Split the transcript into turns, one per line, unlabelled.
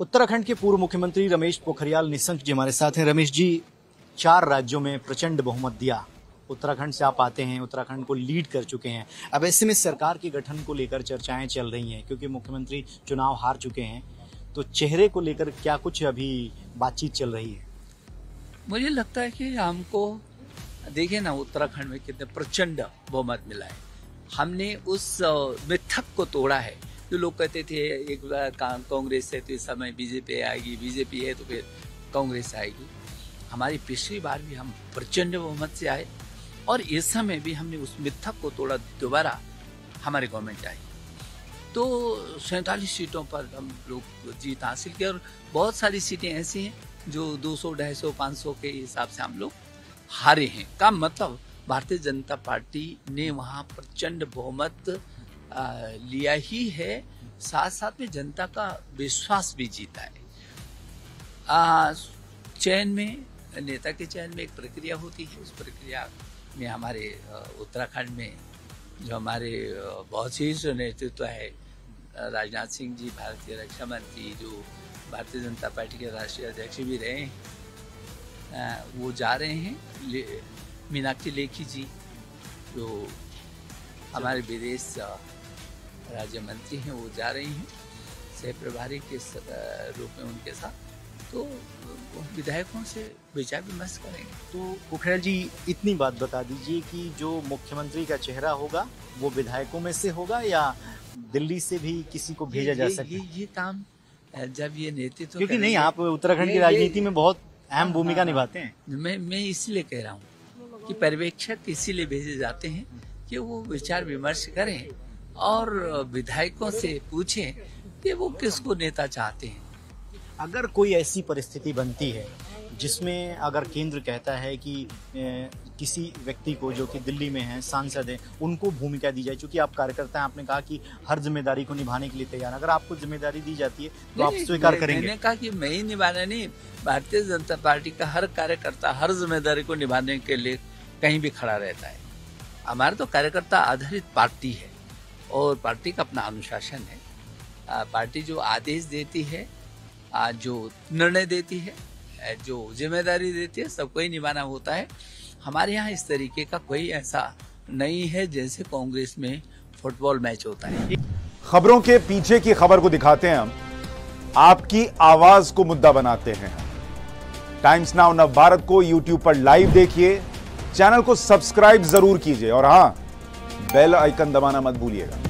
उत्तराखंड के पूर्व मुख्यमंत्री रमेश पोखरियाल निशंक जी हमारे साथ हैं। रमेश जी, चार राज्यों में प्रचंड बहुमत दिया। उत्तराखंड से आप आते हैं, उत्तराखंड को लीड कर चुके हैं। अब ऐसे में सरकार के गठन को लेकर चर्चाएँ चल रही हैं, क्योंकि मुख्यमंत्री चुनाव हार चुके हैं। तो चेहरे को लेकर क्या कुछ अभी बातचीत चल रही है?
मुझे लगता है कि हमको, देखिए ना, उत्तराखंड में कितने प्रचंड बहुमत मिला है। हमने उस, मिथक को तोड़ा है। जो लोग कहते थे एक बार कांग्रेस है तो इस समय बीजेपी आएगी बीजेपी है तो फिर कांग्रेस आएगी। हमारी पिछली बार भी हम प्रचंड बहुमत से आए और इस समय भी हमने उस मिथक को तोड़ा दोबारा हमारे गवर्नमेंट आई। तो सैंतालीस सीटों पर हम लोग जीत हासिल किया और बहुत सारी सीटें ऐसी हैं जो 200, 250, 500 के हिसाब से हम लोग हारे हैं। का मतलब भारतीय जनता पार्टी ने वहाँ प्रचंड बहुमत लिया ही है। साथ साथ में जनता का विश्वास भी जीता है। चयन में नेता के चयन में एक प्रक्रिया होती है। उस प्रक्रिया में हमारे उत्तराखंड में जो हमारे बहुत शीर्ष नेतृत्व है राजनाथ सिंह जी भारतीय रक्षा मंत्री जो भारतीय जनता पार्टी के राष्ट्रीय अध्यक्ष भी रहे हैं वो जा रहे हैं। ले, मीनाक्षी लेखी जी जो हमारे विदेश राज्य मंत्री हैं वो जा रही हैं सह प्रभारी के रूप में उनके साथ। तो विधायकों से विचार विमर्श करेंगे।
तो पोखरियाल जी इतनी बात बता दीजिए कि जो मुख्यमंत्री का चेहरा होगा वो विधायकों में से होगा या दिल्ली से भी किसी को भेजा जा सके
ये, ये काम जब ये नेतृत्व
क्योंकि नहीं आप उत्तराखंड की राजनीति में बहुत अहम हाँ, भूमिका हाँ, निभाते हैं।
मैं मैं इसलिए कह रहा हूँ कि पर्यवेक्षक इसीलिए भेजे जाते हैं कि वो विचार विमर्श करें। और विधायकों से पूछें कि वो किसको नेता चाहते हैं।
अगर कोई ऐसी परिस्थिति बनती है जिसमें अगर केंद्र कहता है कि ए, किसी व्यक्ति को जो कि दिल्ली में है सांसद है उनको भूमिका दी जाए क्योंकि आप कार्यकर्ता हैं आपने कहा कि हर ज़िम्मेदारी को निभाने के लिए तैयार अगर आपको ज़िम्मेदारी दी जाती है तो आप स्वीकार करेंगे।
मैंने कहा कि मैं ही निभाना नहीं भारतीय जनता पार्टी का हर कार्यकर्ता हर ज़िम्मेदारी को निभाने के लिए कहीं भी खड़ा रहता है। हमारा तो कार्यकर्ता आधारित पार्टी है। और पार्टी का अपना अनुशासन है। पार्टी जो आदेश देती है जो निर्णय देती है जो ज़िम्मेदारी देती है सबको ही निभाना होता है। हमारे यहाँ इस तरीके का कोई ऐसा नहीं है जैसे कांग्रेस में फुटबॉल मैच होता है।
खबरों के पीछे की खबर को दिखाते हैं हम। आपकी आवाज़ को मुद्दा बनाते हैं टाइम्स नाउ नव भारत को यूट्यूब पर लाइव देखिए, चैनल को सब्सक्राइब ज़रूर कीजिए। और हाँ बेल आइकन दबाना मत भूलिएगा।